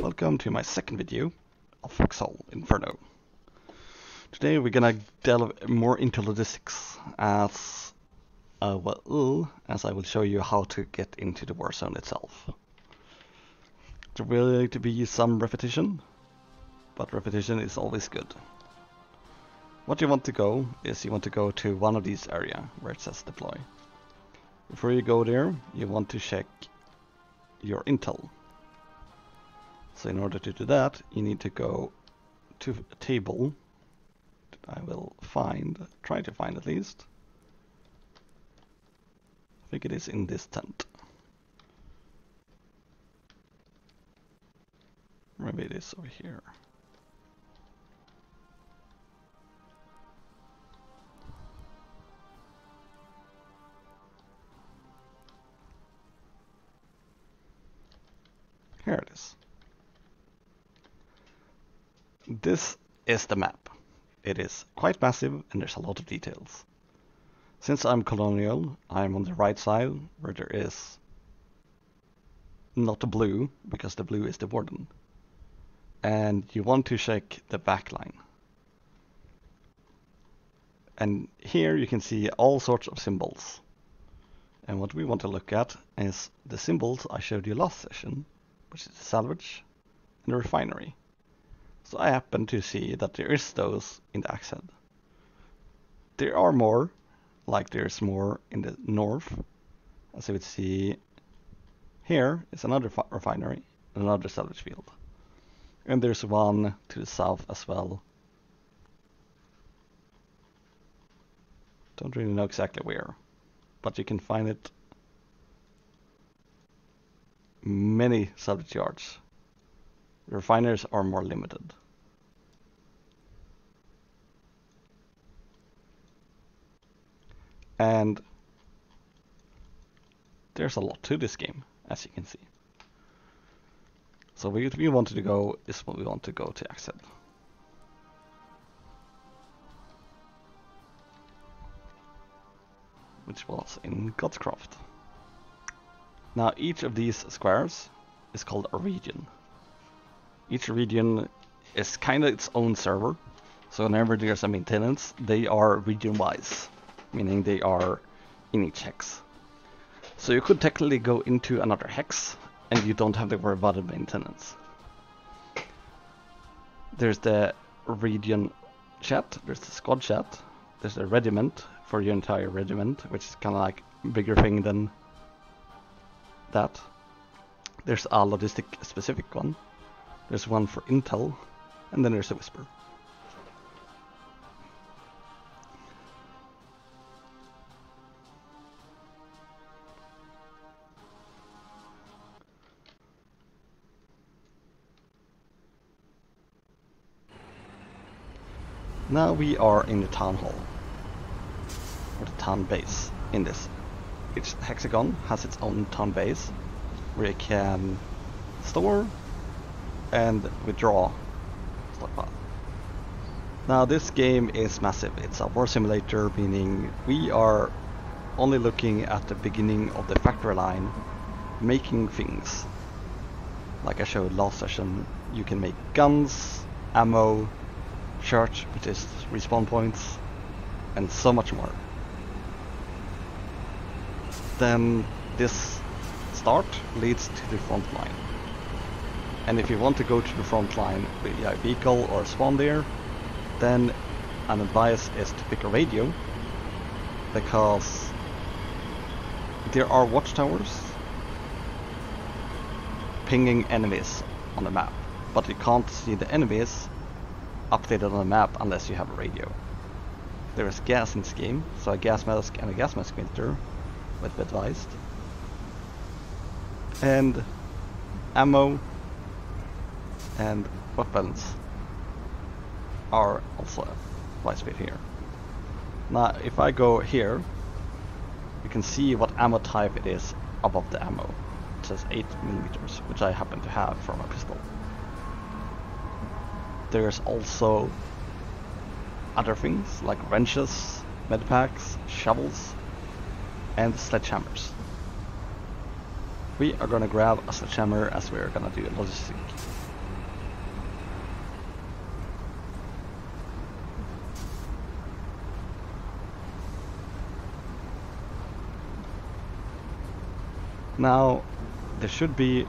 welcome to my second video of Foxhole Inferno. Today we're gonna delve more into logistics as uh, well as I will show you how to get into the war zone itself. There will to be some repetition, but repetition is always good. What you want to go is you want to go to one of these area where it says deploy. Before you go there, you want to check your intel. So in order to do that, you need to go to a table I will find, try to find at least. I think it is in this tent. Maybe it is over. Here This is the map. It is quite massive and there's a lot of details. Since I'm colonial, I'm on the right side where there is not the blue, because the blue is the warden. And you want to check the back line. And here you can see all sorts of symbols. And what we want to look at is the symbols I showed you last session, which is the salvage and the refinery. So I happen to see that there is those in the Axe Head. There are more, like there's more in the north. As you would see here is another refinery, another salvage field. And there's one to the south as well. Don't really know exactly where, but you can find it many salvage yards. Refiners are more limited. And there's a lot to this game, as you can see. So what we wanted to go is what we want to go to Head. Which was in Godscroft. Now each of these squares is called a region. Each region is kind of its own server. So whenever there's a maintenance, they are region-wise meaning they are in each hex. So you could technically go into another hex and you don't have to worry about the maintenance. There's the region chat, there's the squad chat, there's the regiment for your entire regiment, which is kind of like bigger thing than that. There's a logistic specific one, there's one for intel, and then there's a whisper. Now we are in the town hall, or the town base in this. Each hexagon has its own town base, where you can store and withdraw stockpile. Now this game is massive, it's a war simulator, meaning we are only looking at the beginning of the factory line, making things. Like I showed last session, you can make guns, ammo, church, which is respawn points, and so much more. Then this start leads to the front line. And if you want to go to the front line with a vehicle or spawn there, then an advice is to pick a radio because there are watchtowers pinging enemies on the map, but you can't see the enemies updated on the map unless you have a radio. There is gas in this game, so a gas mask and a gas mask meter would be advised. And ammo and weapons are also advised bit here. Now if I go here, you can see what ammo type it is above the ammo. It says 8 millimeters, which I happen to have from a pistol there's also other things like wrenches, medpacks, shovels, and sledgehammers. We are gonna grab a sledgehammer as we're gonna do logistic. Now, there should be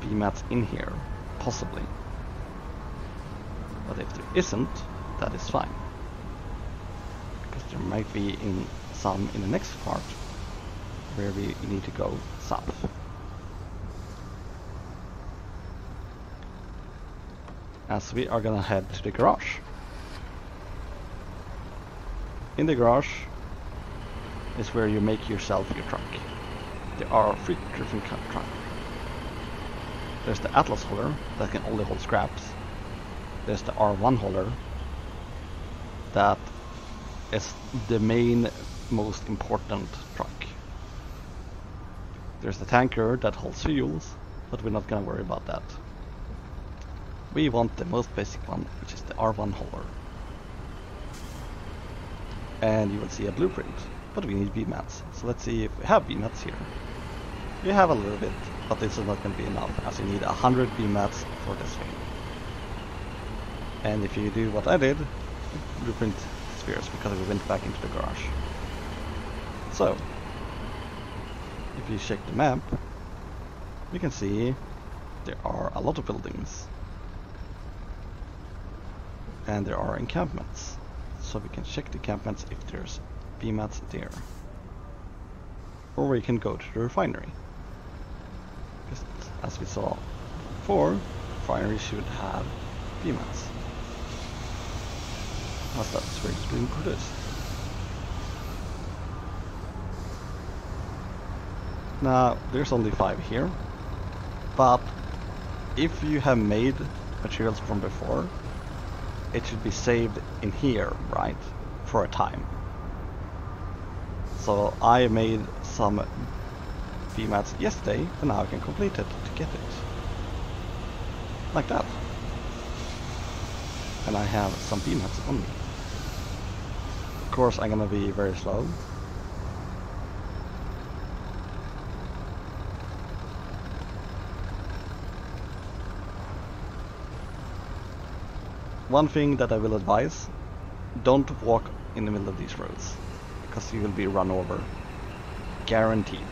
BMATs in here, possibly. But if there isn't, that is fine. Because there might be in some in the next part where we need to go south. As we are gonna head to the garage. In the garage is where you make yourself your truck. There are three different kind of truck. There's the Atlas hauler that can only hold scraps. There's the R1 hauler that is the main most important truck. There's the tanker that holds fuels, but we're not gonna worry about that. We want the most basic one, which is the R1 hauler. And you will see a blueprint, but we need B-mats. So let's see if we have B-mats here. We have a little bit, but this is not going to be enough, as you need 100 B-mats for this thing. And if you do what I did, blueprint spheres, because we went back into the garage. So, if you check the map, you can see there are a lot of buildings. And there are encampments. So we can check the encampments if there's B-mats there. Or we can go to the refinery. Because as we saw before, refinery should have B-mats. That's where it's being produced. Now, there's only five here, but if you have made materials from before, it should be saved in here, right, for a time. So I made some B-mats yesterday, and now I can complete it to get it. Like that. And I have some B-mats on me. Of course, I'm gonna be very slow, One thing that I will advise, don't walk in the middle of these roads, because you will be run over. Guaranteed.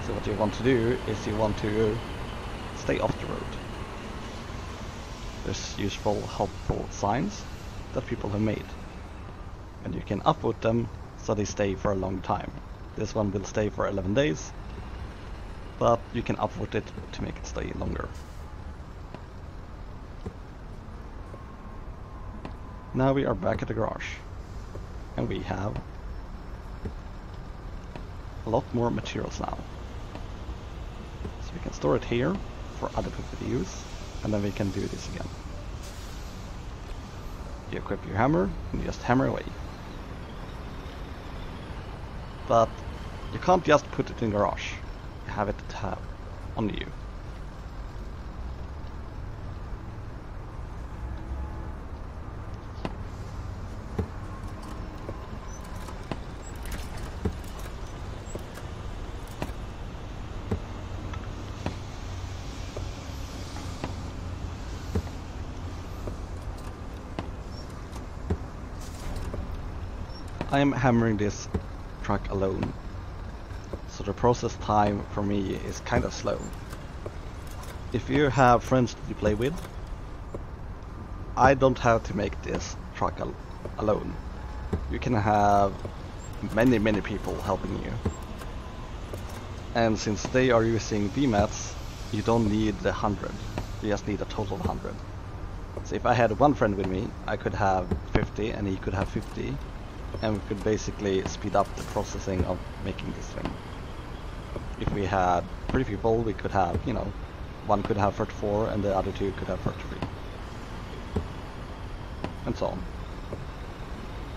So what you want to do is you want to stay off the road. There's useful, helpful signs that people have made. And you can upvote them so they stay for a long time. This one will stay for 11 days, but you can upvote it to make it stay longer. Now we are back at the garage. And we have a lot more materials now. So we can store it here for other people to use. And then we can do this again. You equip your hammer and you just hammer away. But you can't just put it in the garage. You have it to have on you. I am hammering this truck alone. So the process time for me is kind of slow. If you have friends that you play with, I don't have to make this truck al alone. You can have many many people helping you. And since they are using B-mats, you don't need the 100. You just need a total of 100. So if I had one friend with me, I could have 50 and he could have 50 and we could basically speed up the processing of making this thing. If we had three people, we could have, you know, one could have 34 and the other two could have 33. And so on.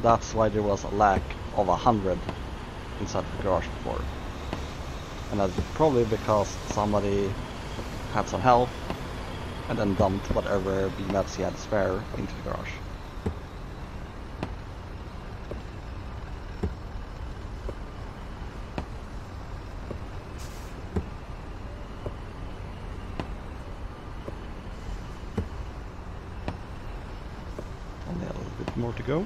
That's why there was a lack of a hundred inside the garage before. And that's probably because somebody had some help and then dumped whatever B-mats he had spare into the garage. to go.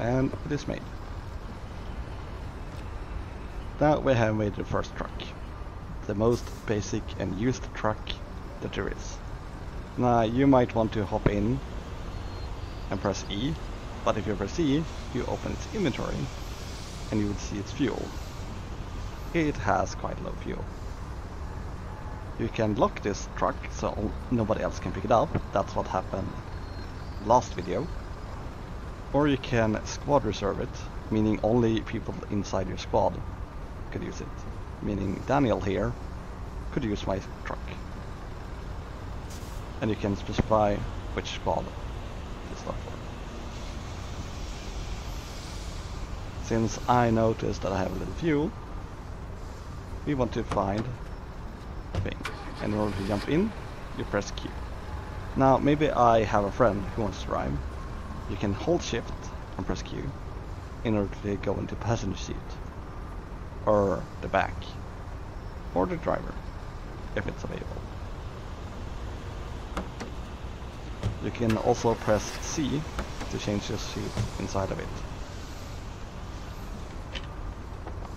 And it is made. Now we have made the first truck. The most basic and used truck that there is. Now you might want to hop in and press E, but if you press E, you open its inventory and you would see its fuel. It has quite low fuel. You can lock this truck so nobody else can pick it up, that's what happened last video. Or you can squad reserve it, meaning only people inside your squad could use it. Meaning Daniel here could use my truck. And you can specify which squad start for. Since I noticed that I have a little fuel, we want to find a thing. And in order to jump in, you press Q. Now, maybe I have a friend who wants to rhyme. You can hold shift and press Q in order to go into passenger seat or the back or the driver if it's available. You can also press C to change the seat inside of it.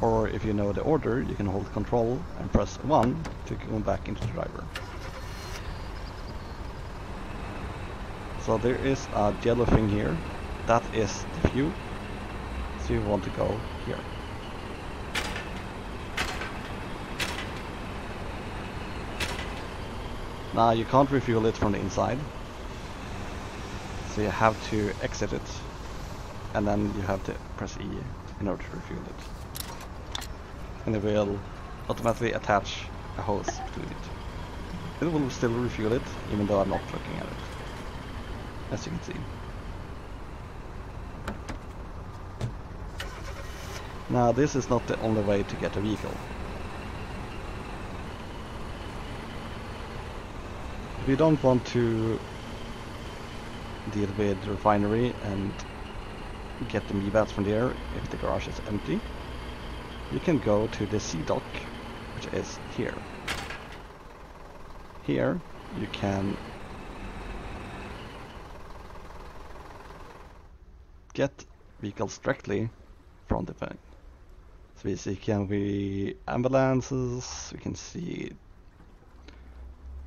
Or if you know the order, you can hold control and press 1 to go back into the driver. So there is a yellow thing here. That is the view. So you want to go here. Now you can't refuel it from the inside. So you have to exit it. And then you have to press E in order to refuel it. And it will automatically attach a hose to it. It will still refuel it, even though I'm not looking at it as you can see. Now this is not the only way to get a vehicle. You don't want to deal with the refinery and get the MIVAs from there if the garage is empty, you can go to the C dock, which is here. Here you can get vehicles directly from the thing. So we see can we ambulances, we can see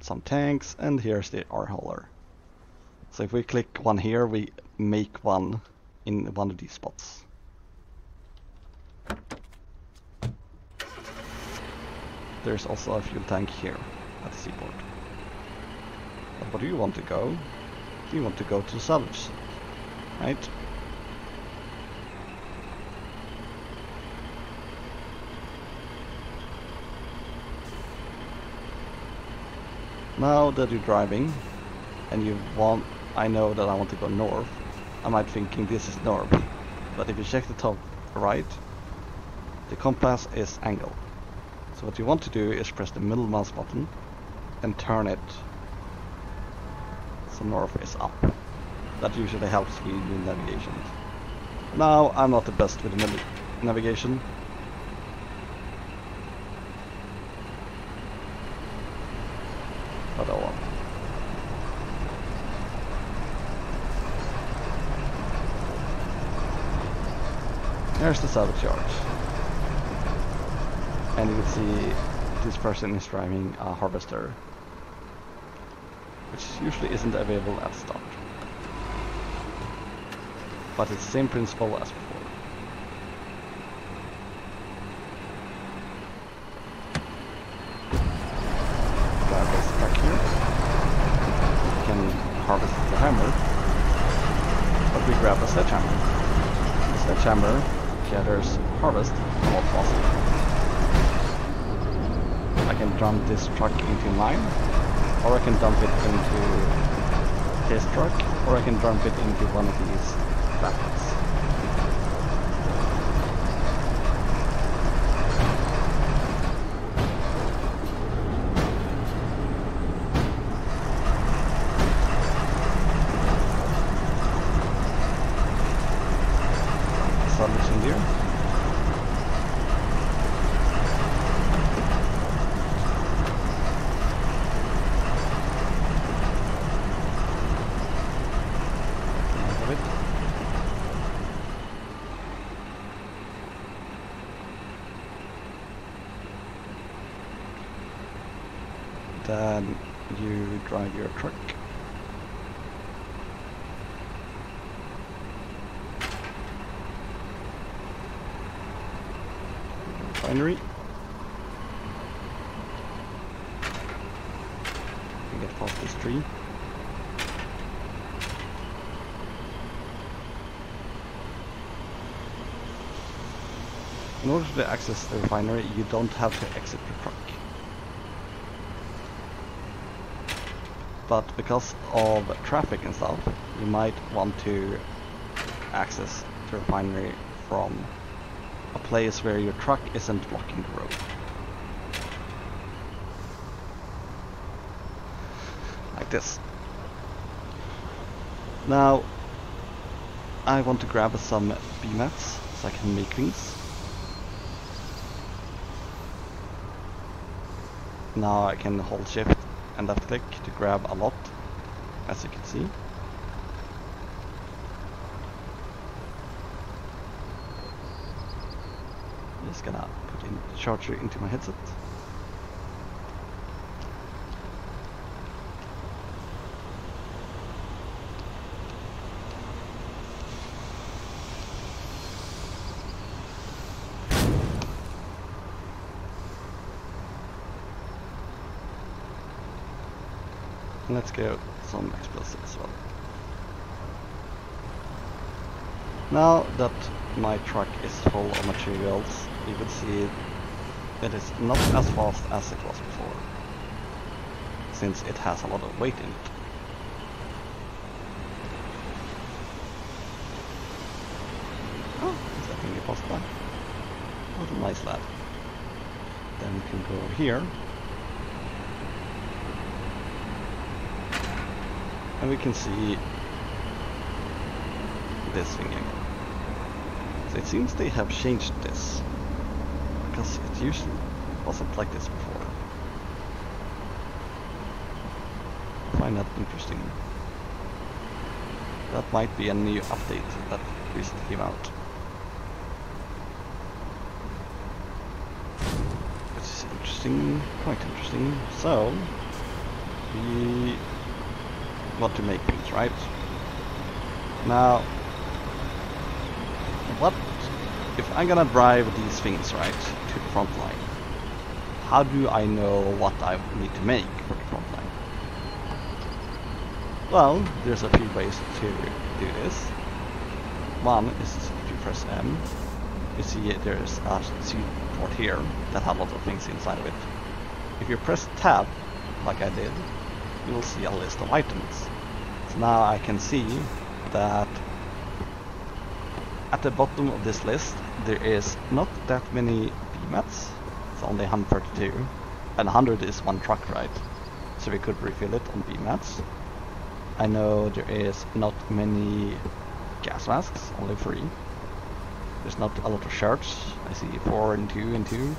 some tanks, and here's the R hauler. So if we click one here, we make one in one of these spots. There's also a fuel tank here at the seaport. But what do you want to go? You want to go to the salvage, right? Now that you're driving and you want, I know that I want to go north, I might thinking this is north, but if you check the top right, the compass is angle. So what you want to do is press the middle mouse button and turn it so north is up. That usually helps with navigation. Now I'm not the best with navigation, but oh well. There's the salvage yard. And you can see this person is driving a harvester. Which usually isn't available at start. But it's the same principle as before. Grab this back here. You can harvest the hammer. But we grab a sledgehammer. The sledgehammer gathers harvest from all fossil. I can dump this truck into mine, or I can dump it into his truck, or I can dump it into one of these flatbeds. Salvage in there. Have it. then you drive your truck. Refinery. You get past this tree. In order to access the refinery, you don't have to exit the truck. But because of traffic and stuff, you might want to access the refinery from a place where your truck isn't blocking the road. Like this. Now, I want to grab some B-mats so I can make things. Now I can hold shift and left click to grab a lot, as you can see. I'm Just gonna put in the charger into my headset. Let's get some explosives as well. Now that my truck is full of materials, you can see it is not as fast as it was before, since it has a lot of weight in it. Oh, is that passed by? What a nice lad. Then we can go over here and we can see this thing again. So it seems they have changed this because it usually wasn't like this before. I find that interesting. That might be a new update that recently came out. Which is interesting, quite interesting. So, we want to make things, right? Now, what if I'm gonna drive these things, right, to the front line? How do I know what I need to make for the front line? Well, there's a few ways to do this. One is if you press M, you see there's a C port here that has a lot of things inside of it. If you press Tab, like I did, you will see a list of items. So now I can see that at the bottom of this list there is not that many B-mats, it's only 132, and 100 is one truck ride, so we could refill it on B-mats. I know there is not many gas masks, only three. There's not a lot of shirts, I see four and two and two.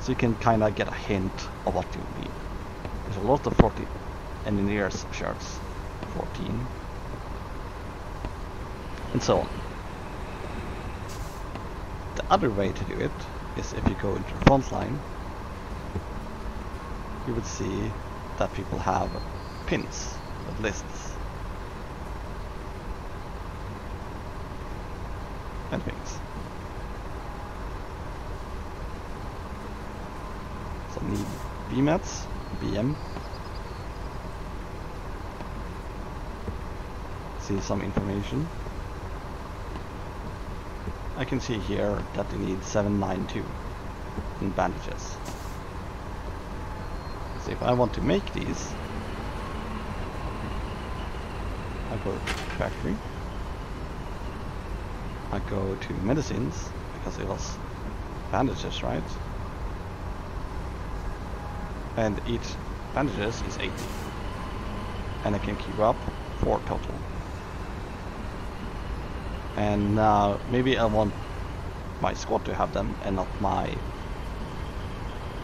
So you can kinda get a hint of what you need. There's a lot of 40 engineers shirts, 14, and so on. The other way to do it is if you go into the front line, you would see that people have pins with lists and things. So need BMATs, BM. See some information. I can see here that they need 792 in bandages. So if I want to make these, I go to factory. I go to medicines because it was bandages, right? And each bandages is 80. And I can queue up 4 total. And now maybe I want my squad to have them and not my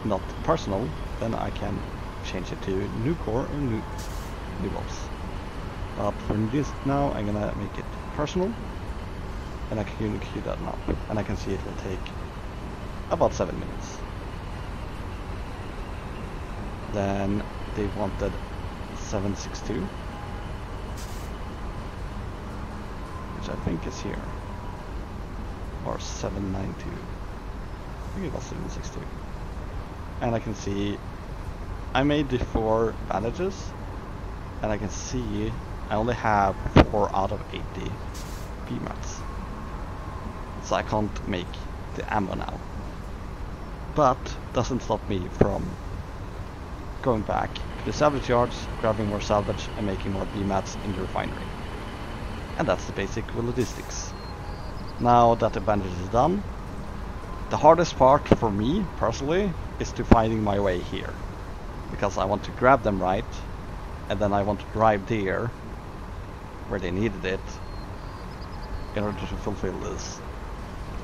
not personal, then I can change it to new core or new new boss. But for this now I'm gonna make it personal and I can queue that up and I can see it will take about 7 minutes. Then they wanted 762 which I think is here or 792 I think it was 762 and I can see I made the four bandages and I can see I only have 4 out of 80 PMATs so I can't make the ammo now. But doesn't stop me from going back to the salvage yards, grabbing more salvage and making more BMATs in the refinery. And that's the basic logistics. Now that the bandage is done, the hardest part for me, personally, is to finding my way here. Because I want to grab them right, and then I want to drive there, where they needed it, in order to fulfill this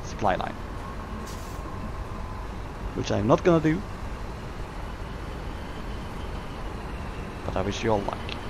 supply line. Which I'm not gonna do, but I wish you all luck.